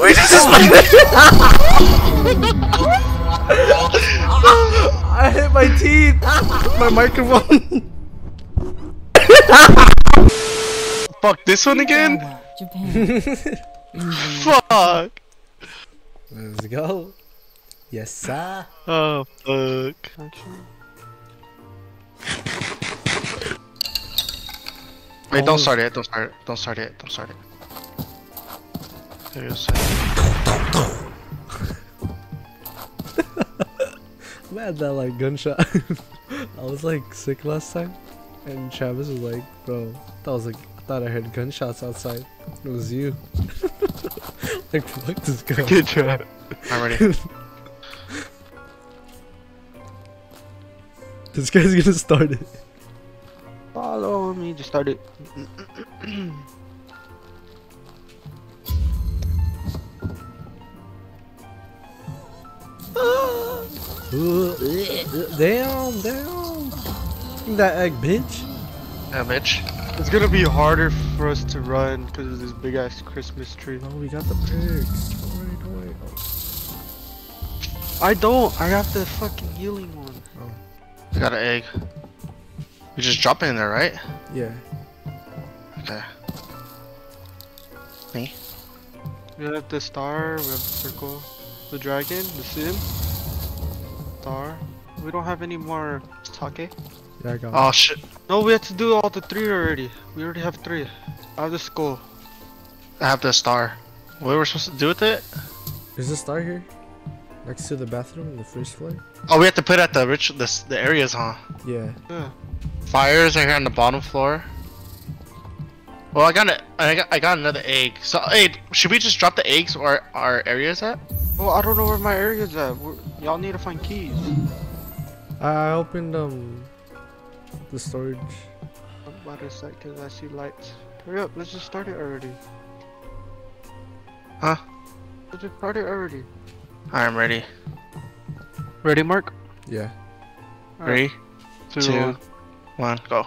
Wait, this is I hit my teeth. My microphone. Fuck this one again? Japan. Fuck. Let's go. Yes, sir. Oh, fuck. Wait, don't oh. start it. Don't start it. Don't start it. Don't start it. There you go. I had that like gunshot. I was like sick last time, and Travis was like, "Bro, that was like I thought I heard gunshots outside. It was you." like fuck this guy. Good job. I'm ready. this guy's gonna start it. Follow me. Just start it. damn, damn. That egg, bitch. Yeah, bitch. It's gonna be harder for us to run because of this big ass Christmas tree. Oh, we got the perks. Don't worry. I don't. I have the fucking healing one. Oh. I got an egg. You just drop it in there, right? Yeah. Okay. Me? We have the star. We have the circle, the dragon, the sim, star. We don't have any more sake. Yeah, I got Oh shit. No, we have to do all the three already. We already have three. I have the skull. I have the star. What were we supposed to do with it? it. Is the star here? Next to the bathroom on the first floor? Oh, we have to put it at the rich the, the areas, huh? Yeah. Yeah. Fires are here on the bottom floor. Well, I got it. I got I got another egg. So, hey, should we just drop the eggs where our areas at? Well, I don't know where my area's at. Y'all need to find keys. I opened um the storage. I'm About a sec, cause I see lights. Hurry up, let's just start it already. Huh? Let's just start it already. I'm ready. Ready, Mark? Yeah. Three, Two, two, one. one, go.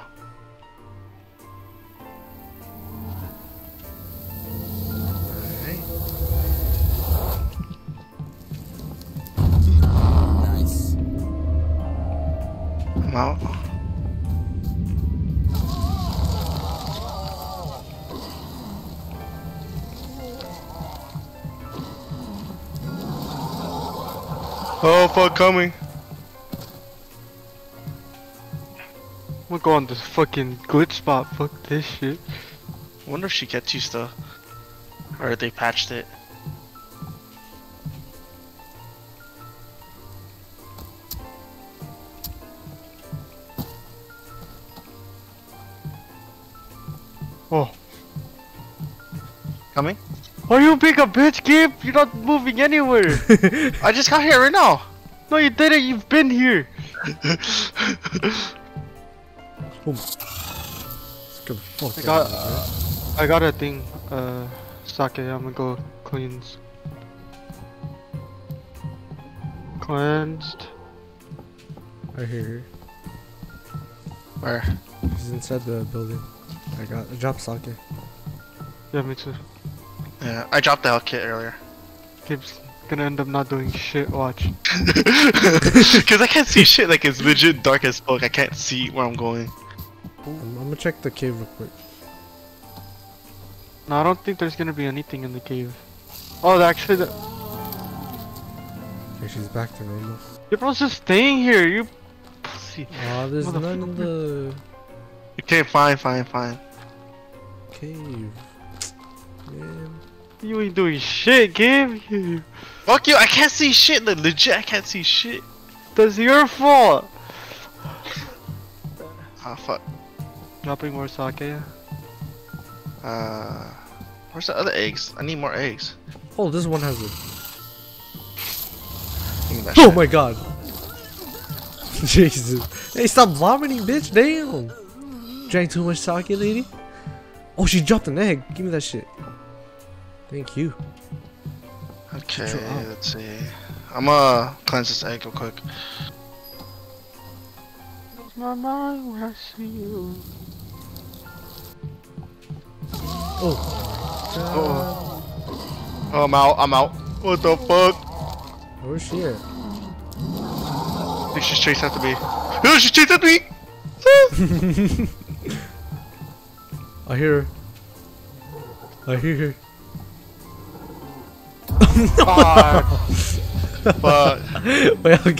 Coming. I'm gonna go on this fucking glitch spot. Fuck this shit. I wonder if she gets you still. Or they patched it. Oh. Coming? Are you big a bitch, Gabe? You're not moving anywhere. I just got here right now. No, you didn't. You've been here. Boom. Let's go the fuck I got, out of I got a thing. Uh, sake. I'm gonna go cleanse. Cleansed. here. I hear her. Where? She's inside the building. I got I dropped sake. Yeah, me too. Yeah, I dropped the health kit earlier. Gabe's gonna end up not doing shit. Watch. Cause I can't see shit. Like it's legit dark as fuck. I can't see where I'm going. I'm, I'm gonna check the cave real quick. No, I don't think there's gonna be anything in the cave. Oh, actually, the Okay, she's back to normal. your bro's just staying here. You pussy. Oh, there's none in the Okay, fine, fine, fine. cave. Man. You ain't doing shit, Gabe. You- Fuck you! I can't see shit. Like legit, I can't see shit. That's your fault. Ah, fuck. Dropping more sake. Uh, where's the other eggs? I need more eggs. Oh, this one has it. Give me that Oh shit. my god. Jesus. Hey, stop vomiting, bitch. Damn. Drank too much sake, lady. Oh, she dropped an egg. Give me that shit. Thank you. Okay, let's see. I'm gonna cleanse this egg real quick. Lose my mind when I see you. Oh. oh. Oh, I'm out. I'm out. What the fuck? Oh, Where's she at? I think she's chasing after me. Oh, she's chasing after me! I hear her. I hear her. Ah, fuck. Wait, I'll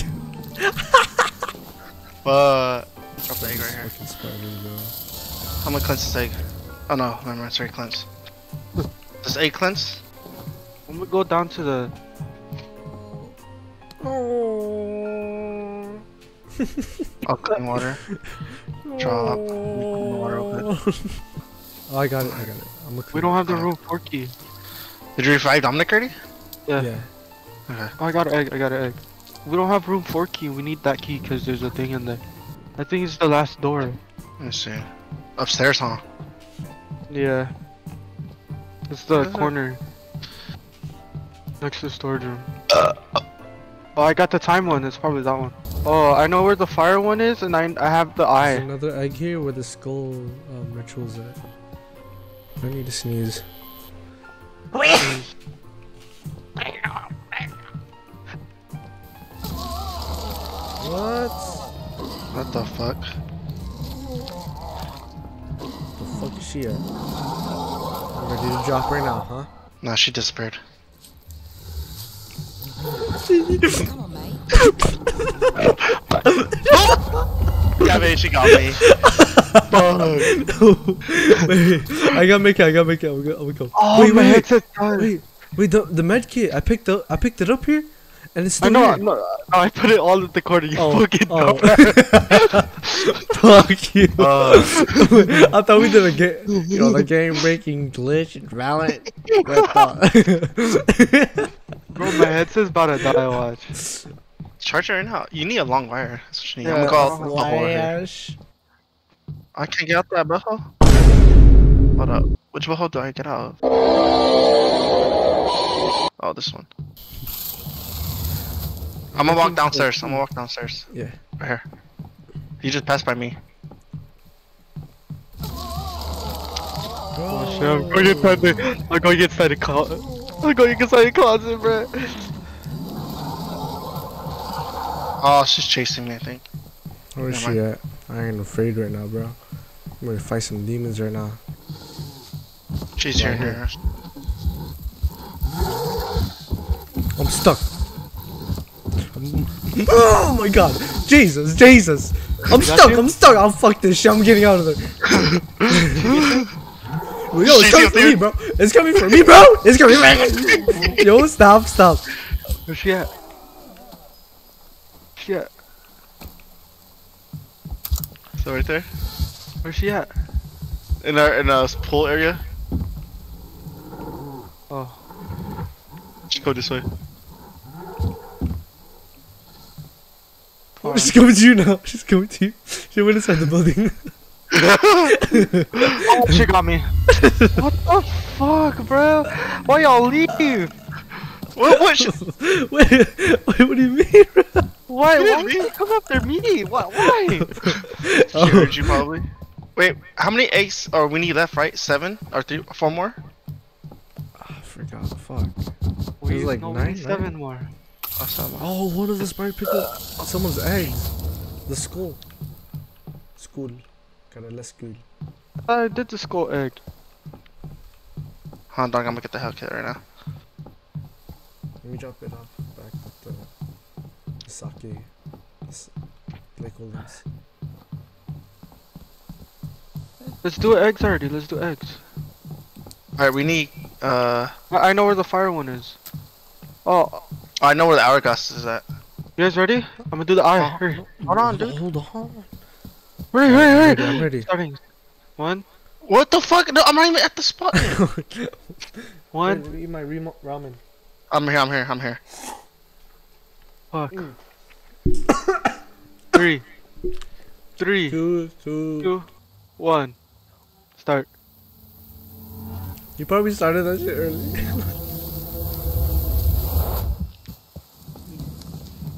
Fuck. Drop the egg right here. fucking. I'm gonna cleanse this egg. Oh no, never mind. Sorry, cleanse. Does egg cleanse? I'm gonna go down to the. Oh, clean water. Drop. Water real quick. Oh, I got it. I got it. I'm looking. We don't have the room for key. Did you revive Dominic already? Yeah. Yeah. Okay. Oh, I got an egg. I got an egg. We don't have room for key. We need that key because there's a thing in there. I think it's the last door. Let me see. Upstairs, huh? Yeah. It's the What is it? corner. Next to the storage room. Oh, I got the time one. It's probably that one. Oh, I know where the fire one is, and I I have the There's eye. another egg here where the skull um, ritual's at. I need to sneeze. What? What the fuck? The fuck is she at? I'm ready to drop right now, huh? No, she disappeared. Come on, mate. Yeah, man, she got me. Fuck. wait, I gotta make it. I gotta make it. I'm gonna, I'm gonna go. Oh, wait, my wait, wait, headset's done. wait, wait. The the med kit. I picked up. I picked it up here, and it's I still know. here. No, no, I put it all at the corner. You Oh, fucking oh. dumbass. Fuck you. Uh, I thought we did a game. You know, the game breaking glitch and Valorant. Bro, my headset's about to die. Watch. charge it right now. You need a long wire. That's what you need. Yeah, I'm gonna call a hole I can't get out that butthole. Hold up. Which butthole do I get out of? Oh, this one. I'm gonna walk downstairs. I'm gonna walk downstairs. Yeah. Right here. You just passed by me. Oh shit! I'm going inside the. I'm going inside the closet. I'm going inside the closet, bro. Oh, she's chasing me. I think. Where's Never she at? I ain't afraid right now, bro. I'm gonna fight some demons right now. She's here. Right here. here. I'm stuck. Oh my god. Jesus, Jesus. I'm stuck, you? I'm stuck. I'll fuck this shit. I'm getting out of there. Yo, it's coming for here, me, bro. It's coming for me, bro. It's coming for me. Yo, stop, stop. Where's she at? Where's She at? So right there, oh, Where's she at? in our in our pool area. Oh. Just go this way. Fine. She's coming to you now. She's coming to you. She went inside the building. Oh, she got me. what the fuck, bro? Why y'all leave? What? What? Sh- wait, wait, what do you mean? bro? Why? Why didn't you come after me? Why? Why? she oh. heard you probably. Wait, how many eggs are we need left? Right, seven or three, four more? Ah, I forgot. Fuck. We There's like no, we nine, need right? seven more. Oh, seven. One of the spider picked up someone's eggs. The skull. School. Gotta let's school. I did the skull egg. Hold on, I'm gonna get the Hellcat right now. Let me drop it off back at the, the sake. s- Lake Holdings. Let's do eggs already. Let's do eggs. All right, we need. Uh, I, I know where the fire one is. Oh, I know where the hourglass is at. you guys ready? I'm gonna do the eye. Oh. Hurry, Hold on, dude. Hold on. hurry, I'm hurry, ready. hurry. I'm ready. Starting. One, What the fuck? No, I'm not even at the spot. Oh yet. one. Wait, eat my remo- ramen. I'm here. I'm here. I'm here. Fuck. Mm. Three, three, Two, two. two, one. Start. You probably started that shit early.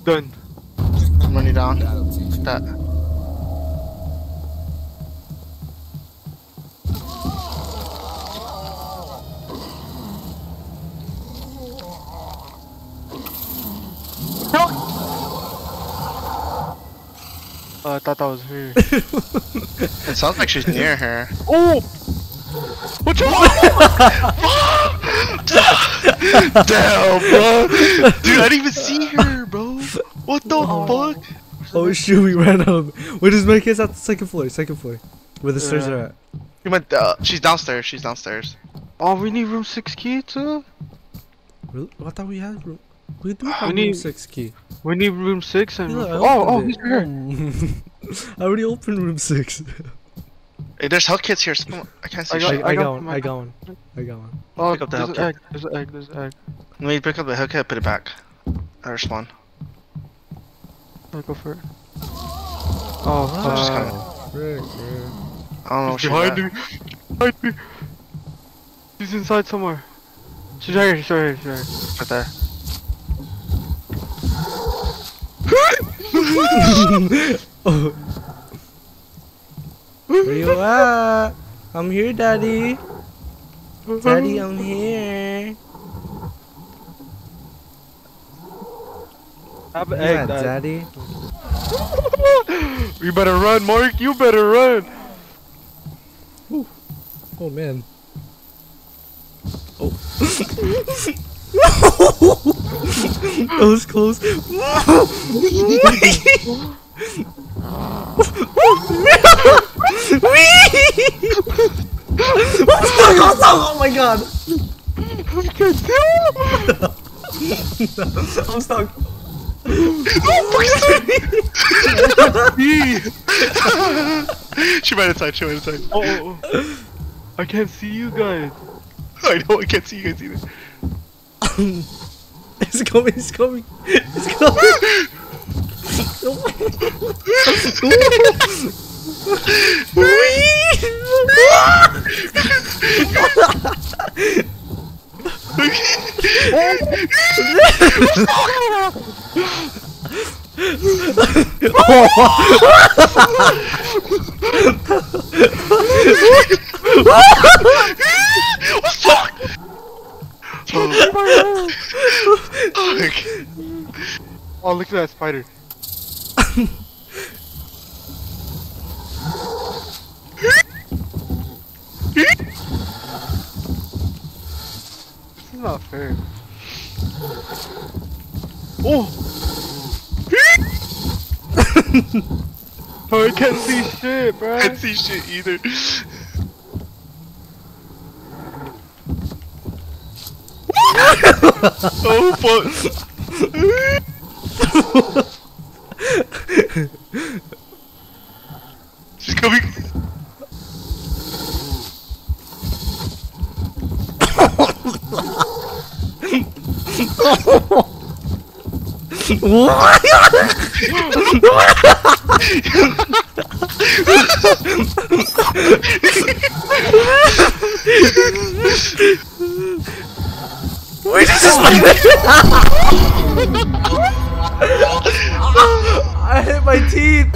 Done. Money down. That. No! I thought that was her. it sounds like she's near her. Oh! What? out! Damn, bro! Dude, I didn't even see what the fuck? Oh shoot, we ran out. Wait, this make is at the second floor. Second floor, where the stairs are at. You went. Uh, she's downstairs. She's downstairs. Oh, we need room six key too. Really? I thought we had room. We do We have room need- six key. We need room six and Yeah, room Oh, oh, opened he's here. I already opened room six. Hey, there's health kits here. Someone, I can't see I I, shit. got- I, I got, got one. I got one. I got one. Oh, Pick up the there's an egg. There's an egg. There's an egg. Let me pick up the health kit. Put it back. I respawn. I'll go for it. Oh, I'm just kinda- Oh, frick, man. I don't know. He's Where behind me. Behind me. He's inside somewhere. She's right here. She's right here. She's right here. Right there. Oh. Where you at? I'm here, daddy. Daddy, I'm here. Have an egg, Dad. daddy. You better run, Mark. You better run. Oh man. Oh. that was close. oh my god! I'm stuck. she went inside. She went inside. Oh, oh, oh. I can't see you guys. I know. I can't see you guys either. It's coming, it's coming. It's coming. Fuck! Oh, Fuck. Oh, look at that spider. this is not fair. Oh! Oh, I can't see shit, bro. I can't see shit either. oh fuck! She's coming. I hit my teeth.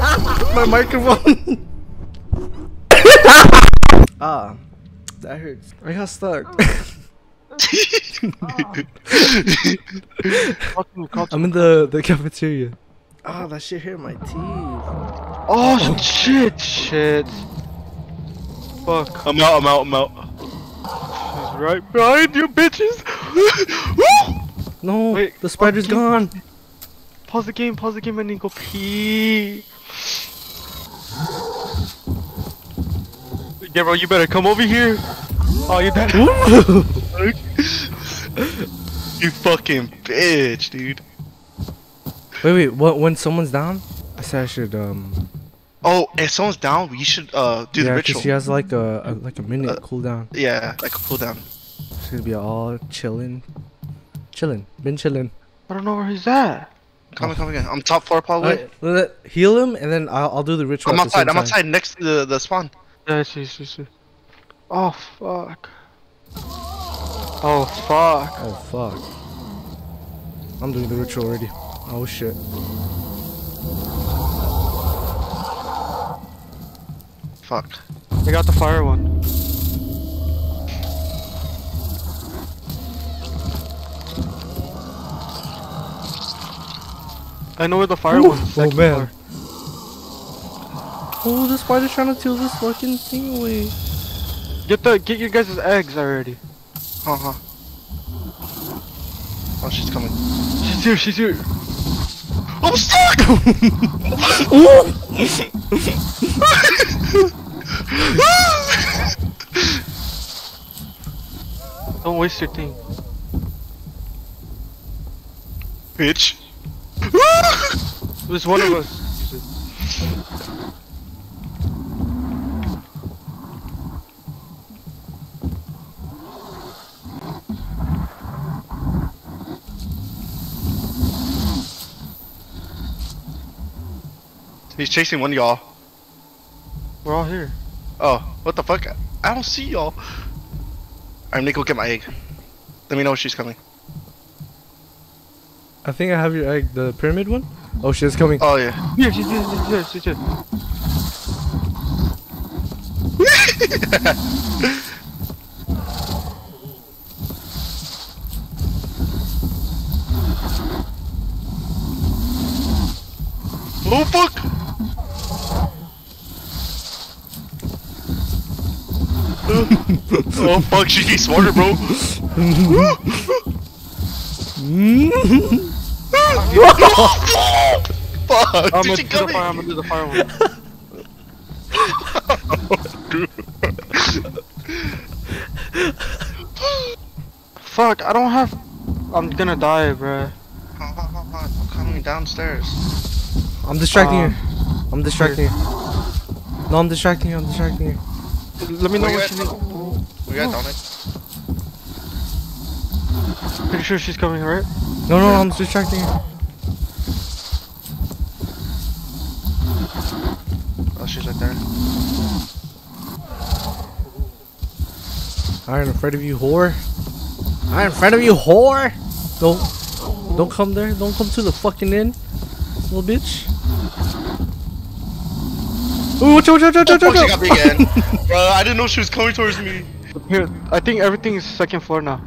my microphone. ah, that hurts. I got stuck. I'm in the the cafeteria. Ah, that shit hit my teeth. Oh, shit, shit. Fuck. I'm out. I'm out. I'm out. She's right behind you, bitches. No, Wait, the spider's fuck you. gone. Pause the game, pause the game, and then go pee. Yeah, bro, you better come over here. Oh, you dead. you fucking bitch, dude. Wait, wait. What? When someone's down, I said I should um. Oh, if someone's down, we should uh do the ritual. yeah, ritual. she has like a, a like a minute Uh, cooldown. Yeah, like a cooldown. She's gonna be all chilling, chilling, been chilling. I don't know where he's at. Come on, come again. I'm top floor probably. Alright, let- heal him, and then I'll, I'll do the ritual. I'm at the outside. I'm outside next to the, the spawn. Yeah, see, see, see. Oh, fuck. Oh, fuck. Oh fuck! I'm doing the ritual already. Oh shit! Fuck. I got the fire one. I know where the fire Ooh, one's. oh, second man. floor. Oh, the spider's trying to steal this fucking thing away. Get the get your guys' eggs already. Uh huh. Oh, she's coming. She's here. She's here. I'm stuck! Don't waste your thing. Bitch. There's one of us. He's chasing one of y'all. We're all here. Oh, what the fuck? I don't see y'all. I'm gonna go get my egg. Let me know when she's coming. I think I have your egg, the pyramid one. Oh, she's coming. Oh yeah. Here, she's here. She's here. She's here. Oh fuck! Oh fuck, she gets smarter, bro. fuck, I'm did gonna she do the come fire. I'm gonna do the fire one. Fuck! I don't have. I'm gonna die, bruh. I'm coming downstairs. I'm distracting Um, her. I'm distracting you. No, I'm distracting you, I'm distracting you. Let me know Where what you she at? needs. We got Dominic. Pretty sure she's coming, right? No, no, no, I'm distracting her. Oh, she's right there. I ain't afraid of you, whore. I ain't afraid of you, whore. Don't, don't come there. Don't come to the fucking inn, little bitch. Ooh, watch out, watch out, watch Oh out, fuck, she watch got out. me again. Bro, I didn't know she was coming towards me. Here, I think everything is second floor now.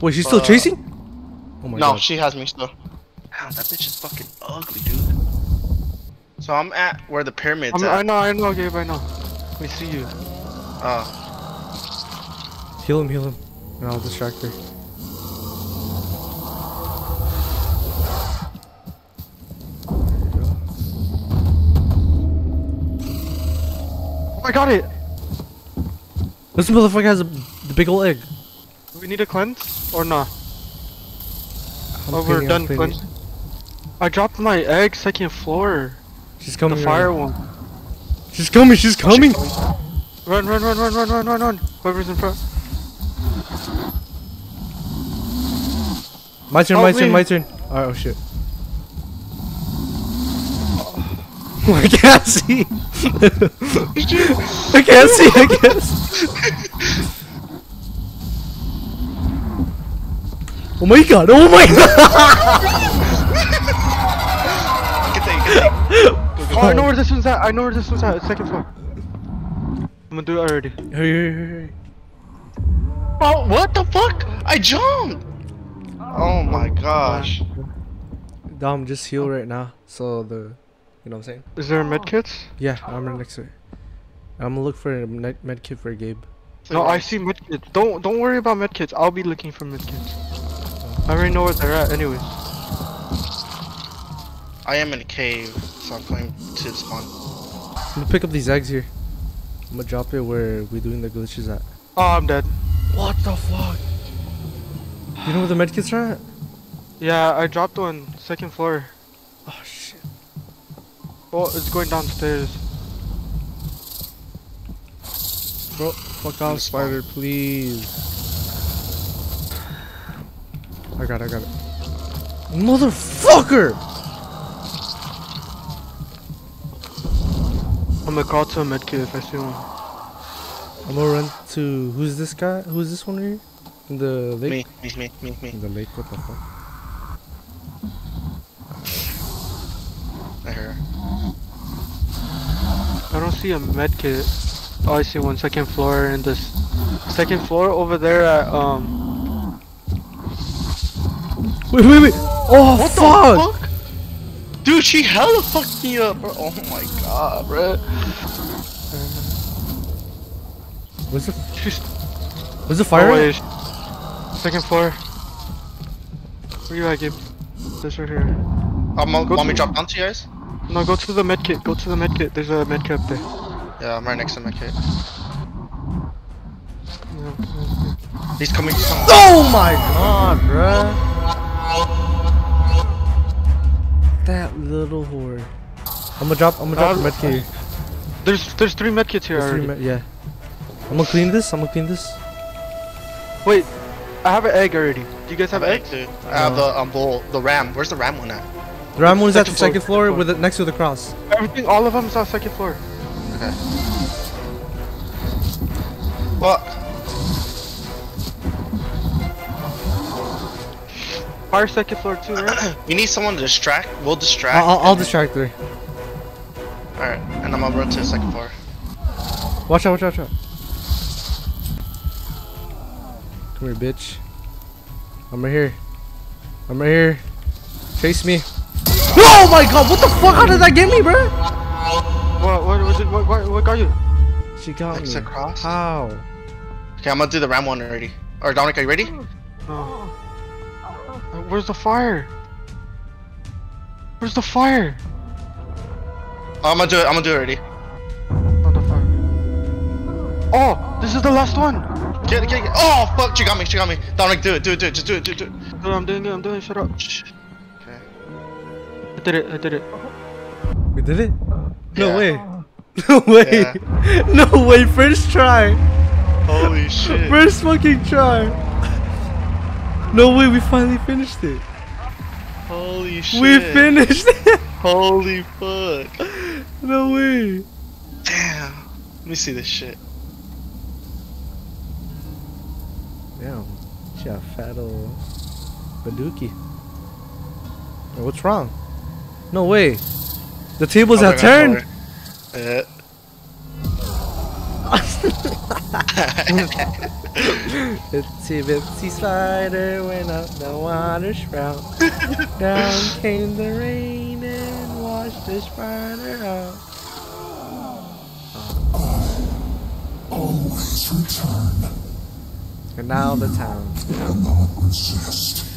Wait, she's still Uh, chasing? Oh my no, god. she has me still. Damn, that bitch is fucking ugly, dude. So I'm at where the pyramid's I'm, I know, I know, Gabe, I know. We see you. Uh, Heal him, heal him. And I'll distract her. Oh, I got it! This motherfucker has a, the big old egg. We need a cleanse? Or not? I'm Oh, we're I'm done cleaning. cleansing. I dropped my egg second floor. She's coming. the fire now. one. She's coming, she's coming. Run, run, run, run, run, run, run, run. Whoever's in front. My turn, Oh, my turn, my turn. Alright, oh shit. I can't see. I can't see, I can't. Oh my god, oh my god! get that, get that. Oh, I know where this one's at. I know where this one's at. It's second floor. I'm gonna do it already. Hurry, hurry, hurry, hurry. Oh, what the fuck? I jumped. Oh my gosh. Dom, just heal right now. So the, you know what I'm saying? Is there a med oh. kit? Yeah, I'm right next to it. I'm gonna look for a med, med kit for Gabe. No, I see med kits. Don't don't worry about med kits. I'll be looking for med kits. I already know where they're at. Anyways. I am in a cave, so I'm going to spawn. I'm gonna pick up these eggs here. I'm gonna drop it where we're doing the glitches at. Oh, I'm dead. What the fuck? You know where the med kits are at? Yeah, I dropped one second floor. Oh shit. Oh, it's going downstairs. Bro, fuck off, spider, please. I got it, I got it. Motherfucker! I'm gonna call to a med kit if I see one. I'm gonna run to. Who's this guy? Who's this one here? In the lake? Me, me, me, me, me. In the lake, what the fuck? I hear her. I don't see a med kit. Oh, I see one second floor and this second floor over there at um. Wait, wait, wait! Oh, What fuck! the fuck? Dude, she hella fucked me up, bro. Oh my god, bro. Where's the She's Where's the fire? Oh, wait. Second floor. Where you at, Gabe? This right here. Um, want Go me to to- drop down to you guys? No, go to the med kit. Go to the med kit. There's a med kit up there. Yeah, I'm right next to my kid. Yeah. He's coming. He's coming. Oh my god, bruh. That little whore. I'm gonna drop. I'm gonna drop the medkit. here. There's there's three med kits here There's already. med- yeah. I'm gonna clean this. I'm gonna clean this. Wait, I have an egg already. Do you guys have eggs? dude. I have the um bull, the ram. Where's the ram one at? The ram one is at the Second second floor, floor with it next to the cross. Everything, all of them is on second floor. Okay. What? Fire second floor too, right? We need someone to distract. We'll distract. I'll, I'll, I'll distract her. Alright, and I'm gonna run to the second floor. Watch out! Watch out! Watch out! Come here, bitch. I'm right here. I'm right here. Chase me. Oh my god! What the fuck? How did that get me, bro? what, what was it? What, what, what got you? She got Next me. across. How? Okay, I'm gonna do the ram one already. Or Dominic, are you ready? Oh. Uh, Where's the fire? Where's the fire? Oh, I'm gonna do it. I'm gonna do it already. Not the fire. Oh, this is the last one. Get, get, get. Oh fuck! She got me. She got me. Dominic, do it. Do it. Do it. Just do it. Do it. Do it. No, I'm doing it. I'm doing it. Shut up. Shh. Okay. I did it. I did it. We did it? No Yeah. way. No way. No way. First try. Holy shit. First fucking try. No way. We finally finished it. Holy shit. We finished it. Holy fuck. no way. Damn. Let me see this shit. Damn. She got a fat old Baduki. What's wrong? No way. The tables Oh have turned. sorry. Yeah. Itsy bitsy spider went up the water spout. Down came the rain and washed the spider out. Always return. And now the town. Cannot resist.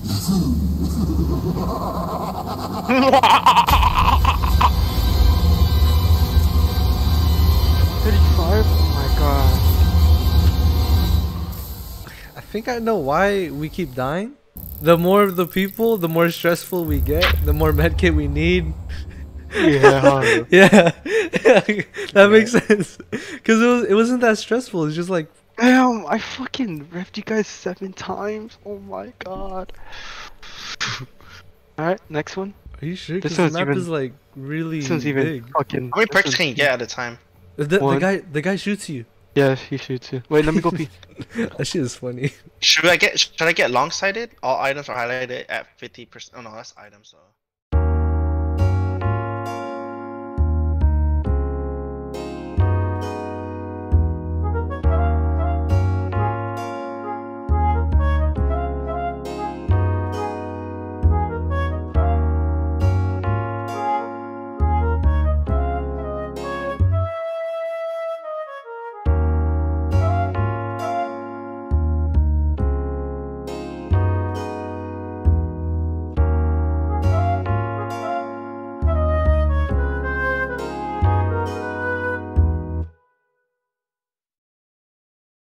Thirty-five. Oh my god. I think I know why we keep dying. The more of the people, the more stressful we get, the more medkit we need. Yeah. yeah, that makes sense. Cause it was it wasn't that stressful. It's just like Damn, I fucking revved you guys seven times. Oh my god. Alright, next one. Are you sure? This Because the one's map even- is like really This one's even big. fucking. How many this perks one's- can you get at a time? The, the guy, the guy shoots you. Yeah, he shoots you. Wait, let me go pee. That shit is funny. Should I get? Should I get long sighted? All items are highlighted at fifty percent. Oh no, that's items though.